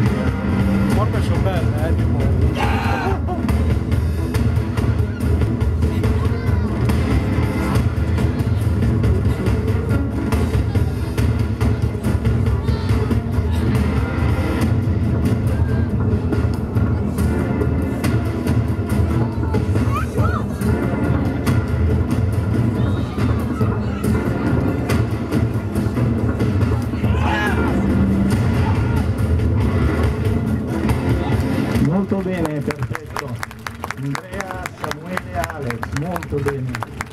musica. Forma Chopin, né? eh, tipo... molto bene, perfetto. Andrea, Samuele, Alex, molto bene.